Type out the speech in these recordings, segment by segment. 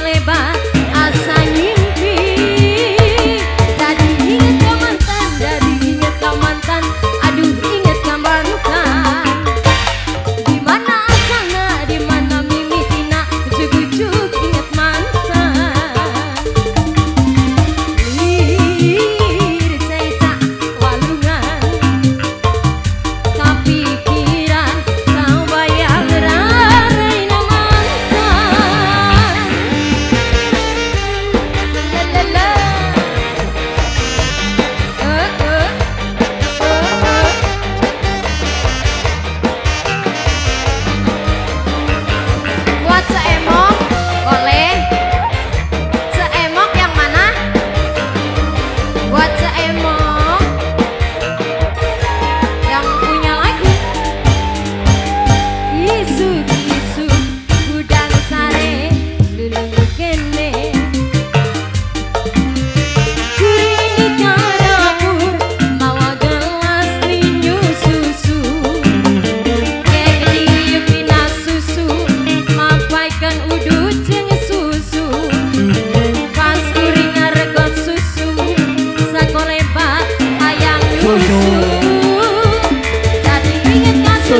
oleh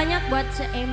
banyak buat CM.